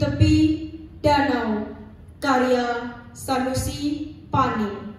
tepi danau karya Sanusi Pani.